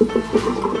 Gracias.